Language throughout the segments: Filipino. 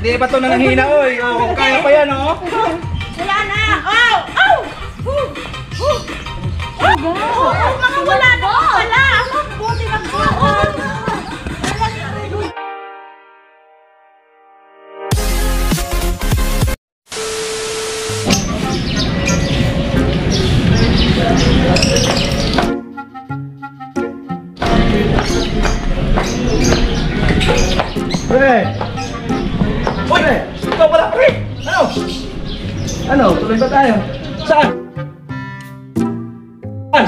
Hindi pa to nanghina, oy. Oh, kaya pa yan, oh. Wala na! Oh! Oh! Oh! Oh! Oh! Mga wala na pala! Buti na po! Ano? Tuloy ba tayo? Saan? Saan?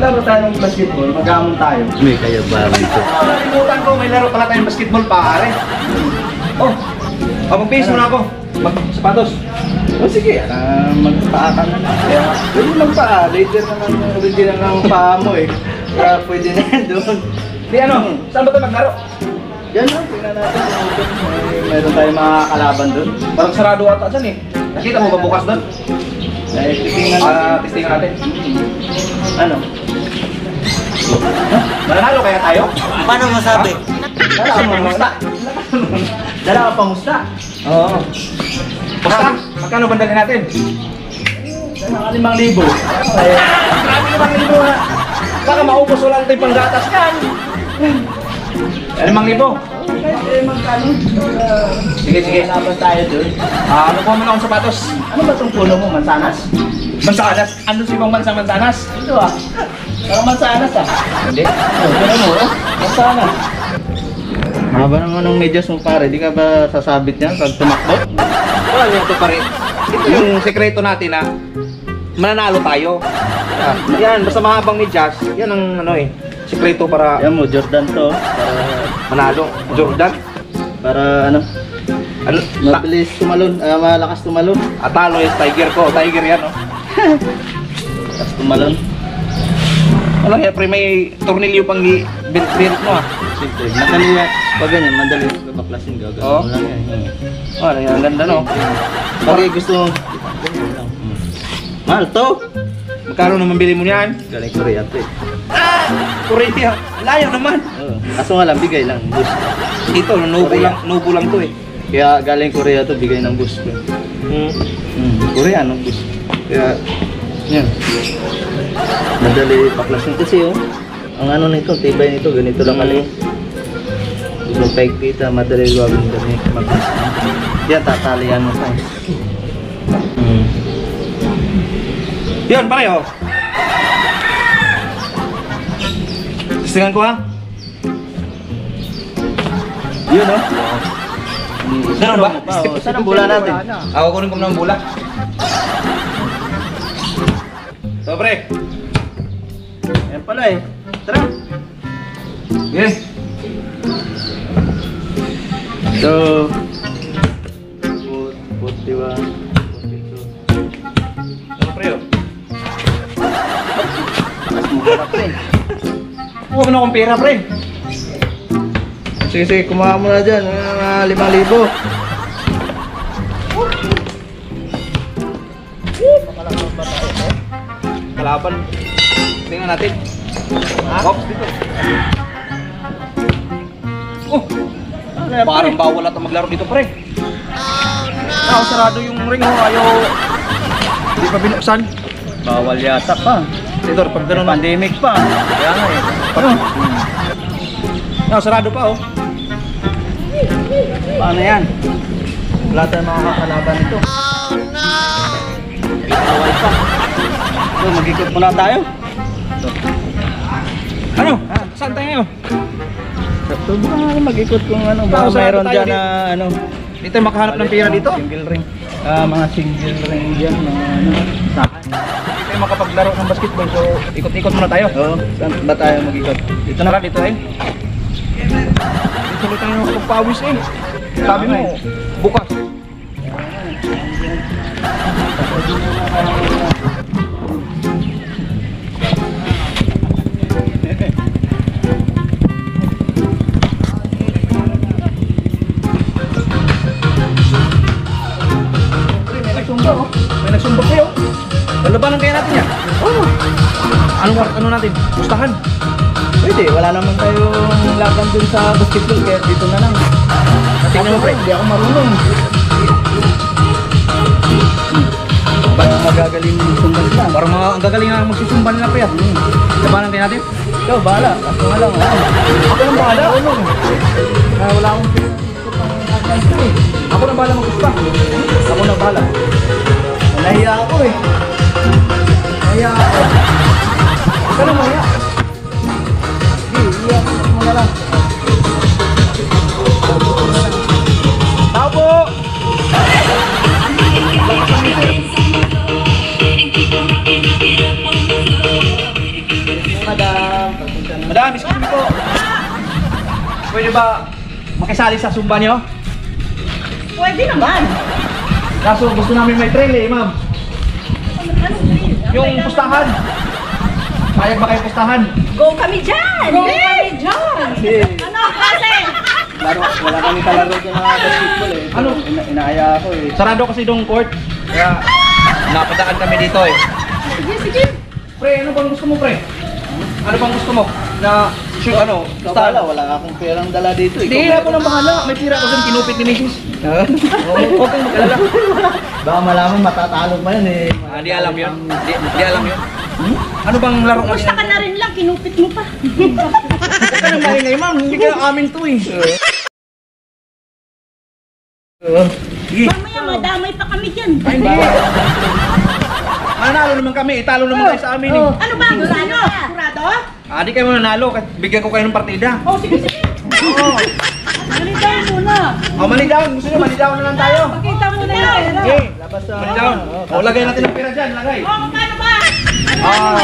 Laro tayo ng basketball, mag-aamon tayo. May kayabangan ito. Ah, Nakalimutan ko, may laro pala tayong basketball, pare. Oh, oh mag-base muna ako. Mag-sapatos. O sige, ah, magpaa ka na lang. Kaya, pwede magpaa. Later naman original ng paa mo eh. Kaya pwede na yan doon. Di ano, saan ba tayo maglaro? Yan lang, tingnan natin kung open. May, meron tayong mga kalaban doon. Parang sarado ata dyan eh. Nakita mo ba bukas doon? Eh, Ah, natin. testing natin. Ano? Mananalo kaya tayo? Paano masabi? Dala ka pang musta. Dala ka pang musta. Oo. Basta, magkano bandalin natin? Dala ka limang libo. Limang libo na. Baka maubos wala tayong panggatas yan. Limang libo. Eh, magkano? Ah, Sige, sige. Laban tayo doon. Ah, ano po muna akong sapatos? Ano ba itong puno mo? Mansanas? Mansanas? Ano si ibang bansa mansanas? Ito ah. Parang mansanas ah. Hindi. Oh, tingnan mo oh. Mansanas. Haba naman ng medyas mo pare, di ka ba sasabit yan pag tumakbo? Wala niyo ito pa rin. Ito yung sekreto natin na mananalo tayo. Ah, yan, basta mahabang medyas, yan ang ano eh, sekreto para Yan mo, Jordan to. Para, manalo. Jordan. para ano, Ano? Ta- mabilis tumalon, ah, malakas tumalon. Atalo yung tiger ko. Tiger yan, oh. Malakas tumalon. Wala kaya pre, may tornilyo pang i-birit mo ah. Siyempre, madali yan. Pag ganyan, madali babaklasin ka. Ganun Oo. mo lang yan. Hmm. Wala, ang ganda no. Pag gusto mo, ganyan lang. Mahal to! Magkano naman bili mo niyan? Galing Korea to eh. Ah! Korea, layo naman. Oo. Kaso nga lang, bigay lang. Boost. Ito, nubo Korea. lang, nubo lang to eh. Kaya galing Korea to, bigay ng boost. ko. Hmm. Hmm. Korea, no? Boost. Kaya, yan. Madali paklasin kasi oh. Ang ano nito, tibay nito, ganito lang kali. Yung peg kita, madali gawin kami maklasin. Yan, tatalian mo pa. Hmm. Yan, pare Testingan ko ha. Yun oh. Ganun ba? Oh, saan ang bula natin? Ako kunin ko ng bula. So, pre. Yan pala eh. Tara. Okay. So, put, put, diba? Ano, pre oh. Mo ka pa eh. Huwag na akong pera, pre. Sige, sige, kumuha mo na dyan. Mga limang libo. Kalaban. Tingnan natin. Ops, dito. Oh, parang bawal ata maglaro dito, pre. Oh, sarado yung ring, oh. Ayaw. Hindi pa binuksan. Bawal yata pa. Titor, pag ganun, Pandemic pa. Kaya nga eh. Ano? Oh, sarado pa, oh. Paano yan? Wala tayong makakalaban nito. Oh no! Bawal pa. So, mag-ikot muna tayo. Ano? Saan tayo? Sakto ba mag-ikot kung ano Tao, ba sarado mayroon dyan na ano. Dito tayo makahanap ng pera dito. Single ring. Ah, mga single ring dyan, mga ano. Saka. Tayo makapaglaro ng basketball, so ikot-ikot muna tayo. Oo, saan ba tayo mag-ikot? Dito na dito eh. Dito na tayo nakapagpawis eh. Sabi mo, bukas. May natin? Pustahan. Pwede, wala naman tayong laban dun sa basketball, kaya dito na lang. Tingnan mo, pre. Hindi ako marunong. Ba't magagaling sumban lang? Parang mga ang gagaling nga magsusumban na, pre. ah. Labanan din natin. Ikaw, bahala. Ako nga lang. ah. Ako nang bahala. Ah, wala akong advice ko eh. Ako nang bahala mag-uspa. Ako nang bahala. Nahiya ako eh. Nahiya ako. Ka nang mahiya. Sige, iyak mo na lang. Tao po! Madam, na. Madam, excuse me po. Pwede ba makisali sa sumba niyo? Pwede naman. Kaso gusto namin may trail eh, ma'am. Anong green? Yung pustahan. Payag ba kayo pustahan? Go kami dyan! Go kami dyan! Kasi, Ano kasi? laro, wala kami kalaro dyan na basketball eh. Ano? Ina inaaya ako eh. Sarado kasi dong court. Kaya napadaan kami dito eh. Sige, sige. Pre, ano bang gusto mo, pre? Ano bang gusto mo? Na, shoot, ano, Ikaw bahala, wala akong perang dala dito. Hindi, Ikaw ako nang bahala. May tira ko dun, kinupit ni Mrs. Huwag kang mag-alala. Baka malaman matatalo pa yun eh. Ah, di alam yun. Di, di alam yun. Ano bang laro mo? Gusto ka na rin lang, kinupit mo pa. Huwag ka nang maingay, ma'am. Hindi ka amin to eh. Sige. Mamaya madamay pa kami dyan. Ay, hindi. Manalo naman kami. Italo naman kayo sa amin eh. Ano ba? Ano? Kurado? Ah, di kayo mananalo. Bigyan ko kayo ng partida. Oh, sige, sige. Oo. Salita muna. Oh, down. Gusto nyo, down na lang tayo. Pakita mo na yan. Okay. Labas sa... Money down. Oo, O, lagay natin ng pera dyan. Lagay. Oh, paano ba? Ah,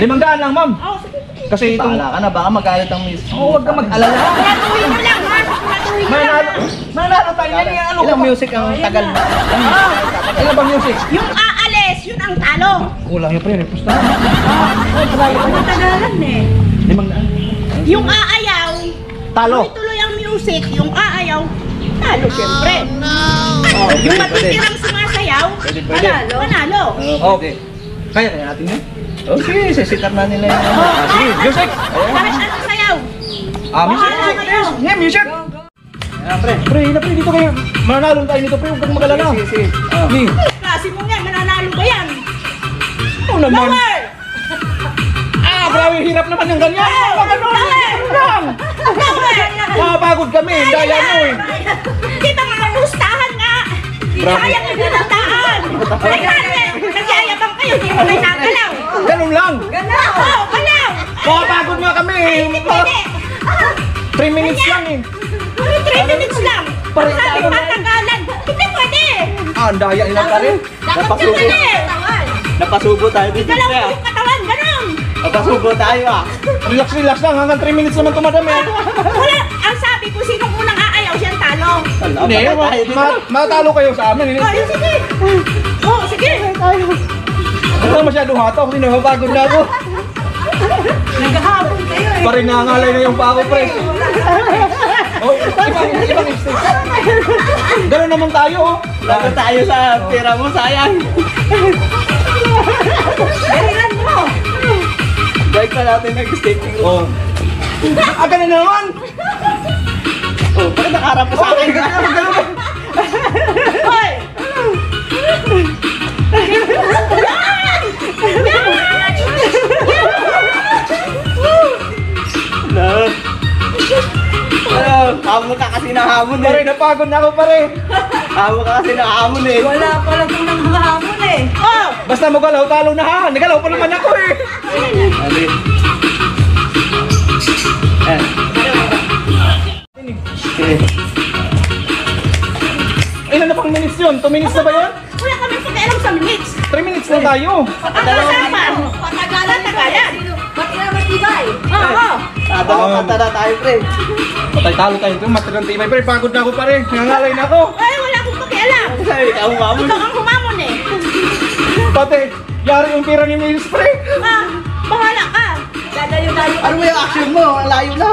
limang daan lang, ma'am. Oh. Kasi itong... Bahala ka na, baka magalit ang miss. Oo, huwag ka mag-alala. Siguraduhin mo lang, ha? Siguraduhin mo lang. Manalo. Manalo tayo. Yan yung ano. Ilang music ang tagal na. Ah, ano bang music? Yung aalis, yun ang talo. Kulang yung pre. Pusta. Matagalan eh. Limang daan. Yung aayaw, Talo. tuloy-tuloy ang music. Yung aayaw, talo syempre. Oh, Yung pwede, pwede. matitirang sumasayaw, Pwede, pwede. manalo. Manalo. Oo, pwede. Kaya. Kaya natin yun. Oh, sige, sisikat na nila yung ano. Ah, sige. Music. Kahit anong sayaw. Ah, music. Bahala kayo. Yeah, music. Ayan, pre. Pre, na pre, dito kayo. Mananalo tayo nito, pre. Huwag kang mag-alala. Sige, sige. Ah. Ni. Klase mo yan, mananalo ba yan? Ano naman? Lower! Ah, grabe, hirap naman yung ganyan. Oh, Pag lang. Mapapagod kami. Daya mo eh. Di ba mga pustahan nga? Bravo. Sayang yung dinadaan. Kaya nagyayabang kayo, di mo kayo nagalaw. Ganun lang. Galaw! Oo, galaw! Mapapagod nga kami. Hindi pwede. 3 minutes lang eh. Puro 3 minutes lang. Pare- Sabi patagalan. Hindi pwede. Ah, ang daya nila pa rin. Dapat eh. Napasubo tayo dito, Galaw pre. Napasubo tayo ah. Relax, relax lang. Hanggang 3 minutes naman tumadami. Wala, ang sabi ko, sinong unang aayaw, siyang talo. Hindi, ma- tayo ma- matalo kayo sa amin. Hindi Oh, yun, sige. Oh, sige. Wala masyado hataw kasi napapagod na ako. Naghahabol kayo eh. Parang nangangalay na yung pako, pre. Oh, ibang, ibang. Ganun naman tayo, oh. Lago tayo sa pera mo, sayang. Galingan mo. Bike pa natin nag-skating. Oh. Ah, ganun na naman. Oh, bakit nakaharap ka sa akin? Ganun, ganun. Hoy! Na. Ano, hamon ka kasi ng hamon Pare, eh. napagod na ako, pare. Hamon ka kasi ng hamon eh. Wala pala kung nang hamon eh. Oh! Basta magalaw, talo na ha. Nagalaw pa naman ako eh. Ali. Eh. Okay. Ilan na pang minutes yun? 2 minutes na ba yun? Wala kami pakialam sa minutes. 3 minutes na tayo. Ang usapan, patagalan, tagalan. Ba't ka naman tibay? Oo. Tadalong kata na tayo, pre. Patay talo tayo. Ito, matirang tibay. Pare, pagod na ako, pare. Nangangalay na ako. Ay, wala akong pakialam. Sabi ka, umamon. Ikaw ang humamon eh. Pati, yari yung pira ni Miss, pre. Ah, bahala ka. Dadayo-dayo. Ano ba yung action mo? Ang layo na.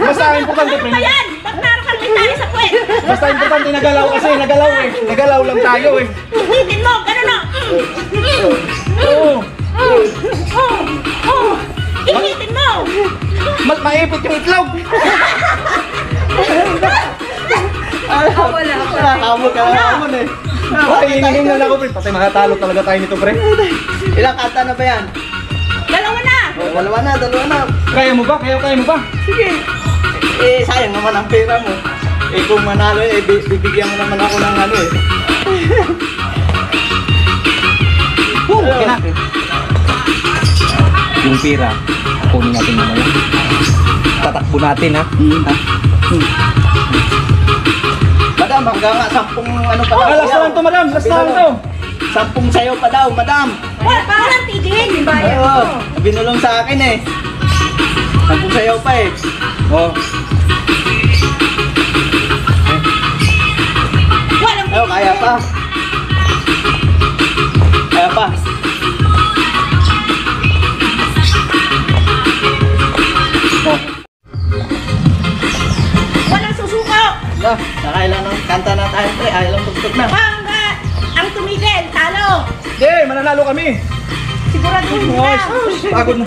Basta importante, Ano pre. ba yan? Ba't naroon kang may tali sa puwet? Basta importante nagalaw kasi. Nagalaw eh. Nagalaw lang tayo eh. Hitin mo, gano'n na. Mm, mm. Oo. Oh, oh, oh. Ihitin mo. Mas maipit yung itlog. Hamon ka na hamon eh. Ay, hinihingal ako, pre. Patay, makatalo talaga tayo nito, pre. Ilang kanta na ba yan? Dalawa na. Dalawa na. Kaya mo ba? Kaya, kaya mo ba? Sige. Eh, sayang naman ang pera mo. Eh, kung manalo, eh, bi- bibigyan mo naman ako ng ano eh. Boom! Okay na. Yung pira, kunin natin mamaya. Tatakbo natin, ha? Hmm. Madam, hanggang nga sampung ano pa daw. Ah, last na lang to, madam. Last na lang to. Sampung sayo pa daw, madam. Wala, walang tigil. Binulong sa akin eh. Sayo pa eh. Oh. Walang Ayaw, kaya pa. Kaya pa. Walang susuko. No, nakailan ng kanta na tayo pre, ayaw lang tugtog na. Ang, ah, ang tumigil, talo. Okay, mananalo kami. Siguraduhin mo na. pagod na.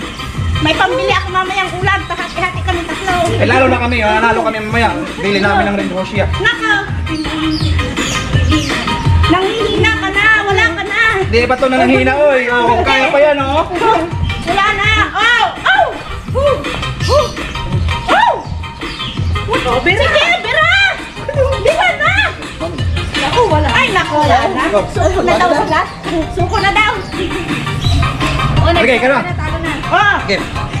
May pambili ako mamayang ulam. Hati-hati kami tatlo. Eh, lalo na kami, mananalo kami mamaya. Bili namin ng Red Rosia. Nako. Nanghihina ka na. Wala ka na. Hindi ba ito na nanghina, oy? Oh, kaya pa yan, oh. Wala na. Oh! Oh! Oh! Oh! Oh! Oh, Bira! Sige, Bira! Bira na! Naku, wala. Ay, naku, wala na. Suko na daw sila. Suko na daw. Okay, ka na. Talo na. Oh! Okay.